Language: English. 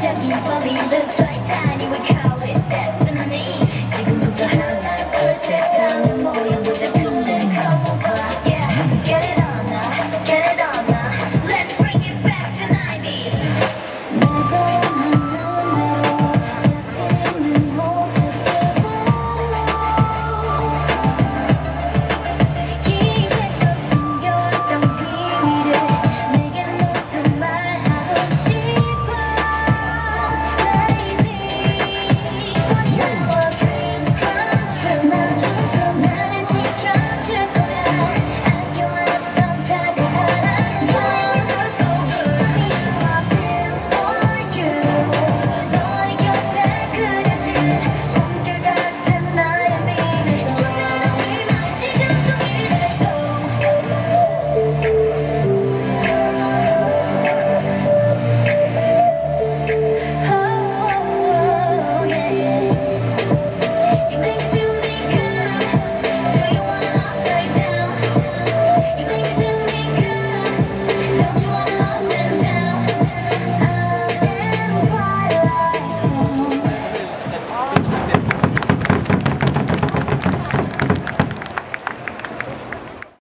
Jackie Bobby looks